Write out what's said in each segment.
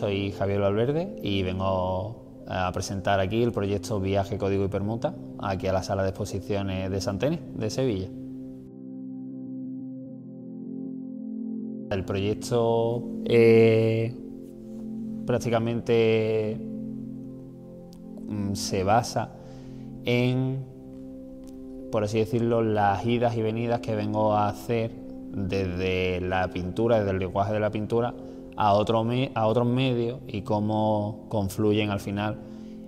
soy Javier Valverde y vengo a presentar aquí el proyecto Viaje, Código y Permuta, aquí a la sala de exposiciones de Santene, de Sevilla. El proyecto eh, prácticamente mm, se basa en, por así decirlo, las idas y venidas que vengo a hacer desde la pintura, desde el lenguaje de la pintura, a, otro a otros medios y cómo confluyen al final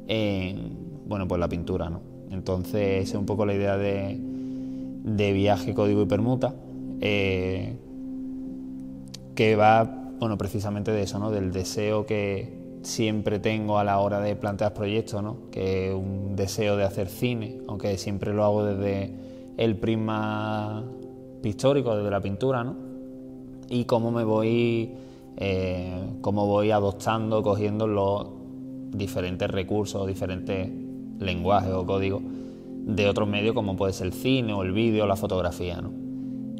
en bueno, pues la pintura. ¿no? Entonces, es un poco la idea de, viaje, código y permuta, eh, que va bueno, precisamente de eso, ¿no? del deseo que siempre tengo a la hora de plantear proyectos, ¿no? que es un deseo de hacer cine, aunque siempre lo hago desde el prisma pictórico, desde la pintura, ¿no? y cómo me voy eh, cómo voy adoptando, cogiendo los diferentes recursos, diferentes lenguajes o códigos de otros medios como puede ser el cine o el vídeo la fotografía. ¿no?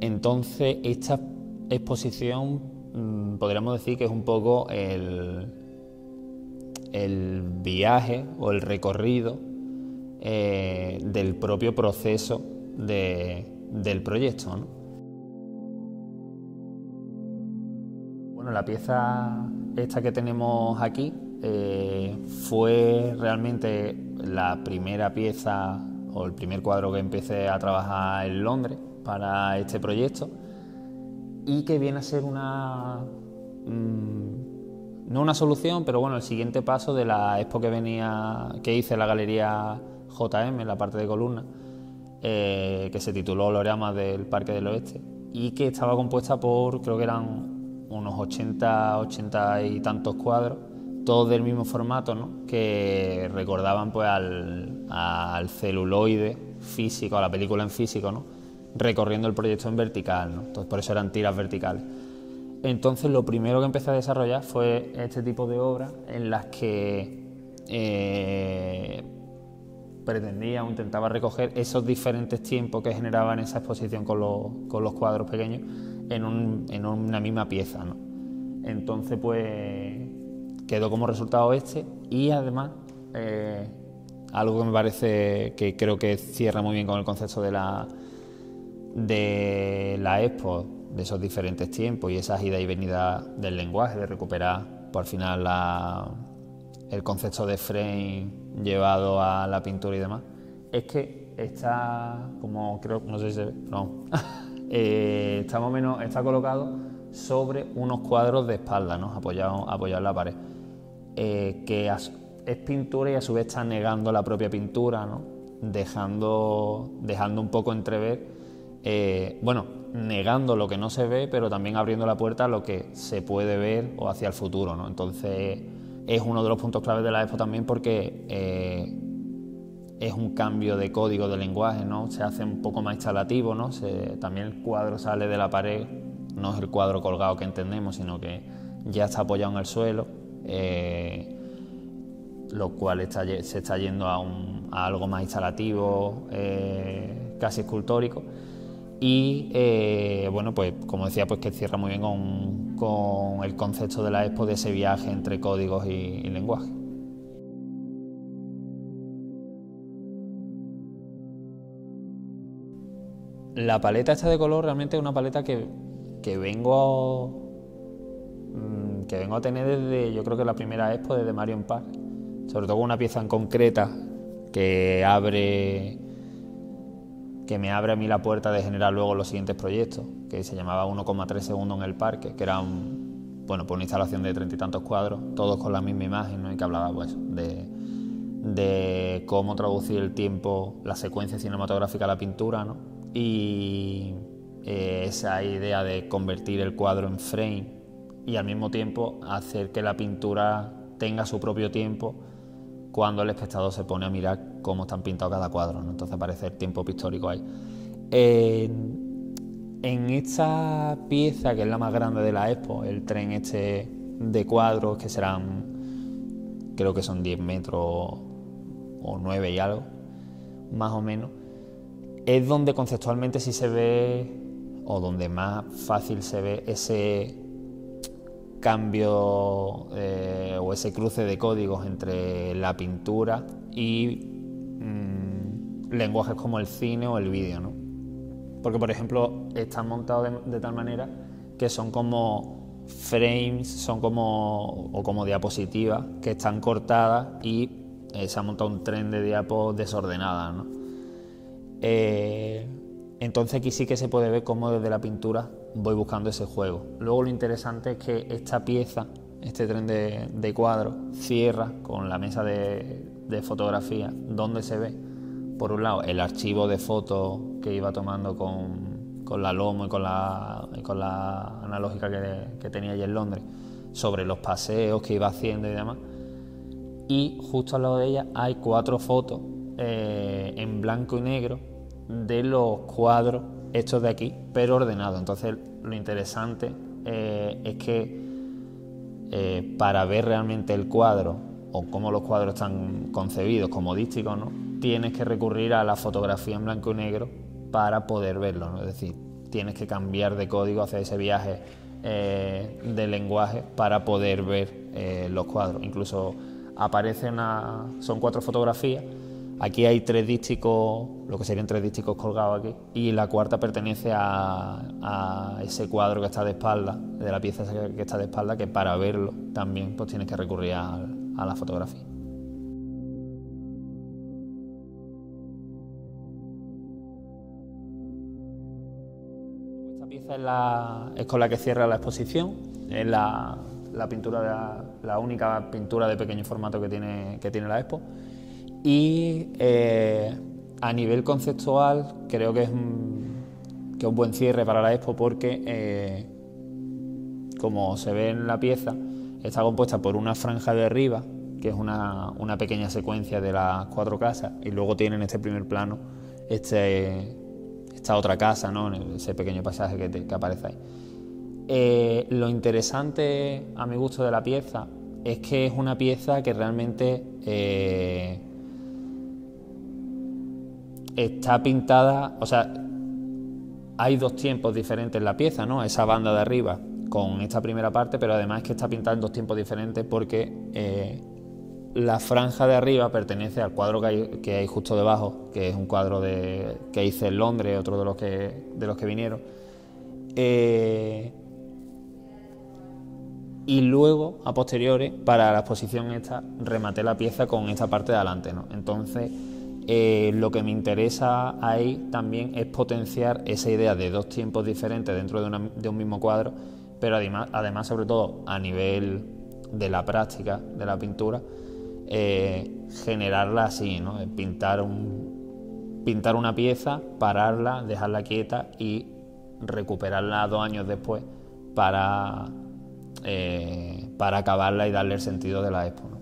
Entonces, esta exposición mm, podríamos decir que es un poco el, el viaje o el recorrido eh, del propio proceso del proyecto. ¿no? La pieza esta que tenemos aquí eh, fue realmente la primera pieza o el primer cuadro que empecé a trabajar en Londres para este proyecto y que viene a ser una mm, no una solución pero bueno el siguiente paso de la expo que venía que hice en la galería JM en la parte de columna eh, que se tituló Loreama del Parque del Oeste y que estaba compuesta por creo que eran unos 80, 80 y tantos cuadros, todos del mismo formato, ¿no? que recordaban pues, al, celuloide físico, a la película en físico, ¿no? recorriendo el proyecto en vertical, ¿no? Entonces, por eso eran tiras verticales. Entonces lo primero que empecé a desarrollar fue este tipo de obras en las que eh, pretendía o intentaba recoger esos diferentes tiempos que generaban esa exposición con con los cuadros pequeños en, una misma pieza. ¿no? Entonces, pues quedó como resultado este y además eh, algo que me parece que creo que cierra muy bien con el concepto de la, de la expo, de esos diferentes tiempos y esas idas y venidas del lenguaje, de recuperar por final el concepto de frame llevado a la pintura y demás, es que está como creo, no sé si se ve, no. Eh, está, colocado sobre unos cuadros de espalda, ¿no? apoyado, en la pared, eh, que es pintura y a su vez está negando la propia pintura, ¿no? dejando, dejando un poco entrever, eh, bueno, negando lo que no se ve, pero también abriendo la puerta a lo que se puede ver o hacia el futuro. ¿no? Entonces es uno de los puntos claves de la expo también porque es un cambio de código de lenguaje, ¿no? Se hace un poco más instalativo, ¿no? también el cuadro sale de la pared, no es el cuadro colgado que entendemos, sino que ya está apoyado en el suelo, eh, lo cual se está yendo a, algo más instalativo, eh, casi escultórico. Y eh, bueno, pues como decía, pues que cierra muy bien con, el concepto de la expo de ese viaje entre códigos y lenguaje. La paleta esta de color realmente es una paleta que, vengo a, mm, que vengo a tener desde, yo creo que la primera expo desde Marion Park, sobre todo una pieza en concreta que abre que me abre a mí la puerta de generar luego los siguientes proyectos, que se llamaba 1,3 segundos en el parque, que era un, bueno, pues una instalación de treinta y tantos cuadros, todos con la misma imagen, ¿no? y que hablaba pues, de, de cómo traducir el tiempo, la secuencia cinematográfica a la pintura, ¿no? Y eh, esa idea de convertir el cuadro en frame y al mismo tiempo hacer que la pintura tenga su propio tiempo cuando el espectador se pone a mirar cómo están pintados cada cuadro, ¿no? entonces aparece el tiempo pictórico ahí. en esta pieza, que es la más grande de la expo, el tren este de cuadros, que serán, creo que son 10 metros o 9 y algo, más o menos, es donde conceptualmente sí se ve, o donde más fácil se ve ese, cambio eh, o ese cruce de códigos entre la pintura y mm, lenguajes como el cine o el vídeo, ¿no? Porque, por ejemplo, están montados de, tal manera que son como frames, son como, o como diapositivas que están cortadas y eh, se ha montado un tren de diapos desordenadas, ¿no? Eh, entonces aquí sí que se puede ver cómo desde la pintura voy buscando ese juego. Luego lo interesante es que esta pieza, este tren de, cuadros, cierra con la mesa de, fotografía, donde se ve, por un lado, el archivo de fotos que iba tomando con, la Lomo y con la, con la analógica que, tenía allí en Londres, sobre los paseos que iba haciendo y demás. Y justo al lado de ella hay cuatro fotos eh, en blanco y negro de los cuadros hechos de aquí, pero ordenados. Entonces lo interesante eh, es que eh, para ver realmente el cuadro o cómo los cuadros están concebidos, como dísticos, ¿no? tienes que recurrir a la fotografía en blanco y negro para poder verlo. Es decir, tienes que cambiar de código, hacer ese viaje eh, de lenguaje para poder ver los cuadros. Incluso aparecen, son cuatro fotografías Aquí hay tres dísticos, lo que serían tres dísticos colgados aquí, y la cuarta pertenece a, ese cuadro que está de espalda, de la pieza que está de espalda, que para verlo también pues tienes que recurrir a, la fotografía. Esta pieza es, con la que cierra la exposición, es la, pintura la, única pintura de pequeño formato que tiene, que tiene la expo y eh, a nivel conceptual creo que es, un, que un buen cierre para la expo porque, eh, como se ve en la pieza, está compuesta por una franja de arriba, que es una, pequeña secuencia de las cuatro casas, y luego tiene en este primer plano este, esta otra casa, ¿no? ese pequeño pasaje que, aparece ahí. Eh, lo interesante a mi gusto de la pieza es que es una pieza que realmente está pintada, o sea, hay dos tiempos diferentes en la pieza, ¿no? Esa banda de arriba con esta primera parte, pero además que está pintada en dos tiempos diferentes porque eh, la franja de arriba pertenece al cuadro que hay, justo debajo, que es un cuadro de, que hice en Londres, otro de los que, de los que vinieron. Eh, y luego, a posteriores, para la exposición esta, rematé la pieza con esta parte de adelante, ¿no? Entonces, eh, lo que me interesa ahí también es potenciar esa idea de dos tiempos diferentes dentro de, un mismo cuadro, pero además, además, sobre todo a nivel de la práctica de la pintura, eh, generarla así, ¿no? pintar, un, pintar una pieza, pararla, dejarla quieta y recuperarla dos años después para, eh, para acabarla y darle el sentido de la expo.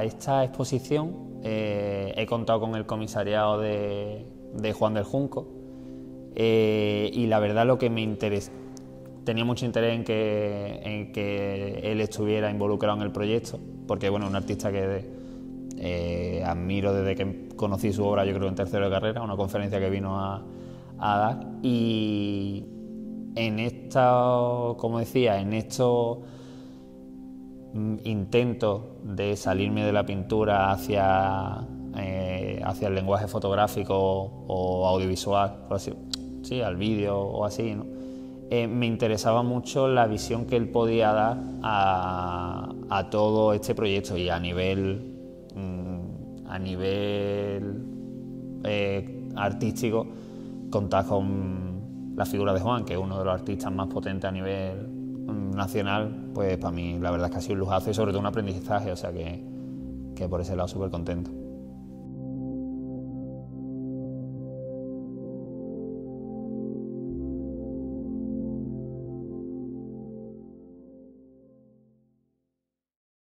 Para esta exposición eh, he contado con el comisariado de, Juan del Junco eh, y la verdad lo que me interesa, tenía mucho interés en que, él estuviera involucrado en el proyecto, porque bueno, un artista que eh, admiro desde que conocí su obra, yo creo en tercero de carrera, una conferencia que vino a, a dar y en esta, como decía, en estos intento de salirme de la pintura hacia, eh, hacia el lenguaje fotográfico o audiovisual, sí, al vídeo o así, eh, me interesaba mucho la visión que él podía dar a, todo este proyecto y a nivel, mm, a nivel eh, artístico contar con la figura de Juan, que es uno de los artistas más potentes a nivel nacional, pues para mí la verdad es que ha sido un lujazo y sobre todo un aprendizaje, o sea que, que por ese lado súper contento.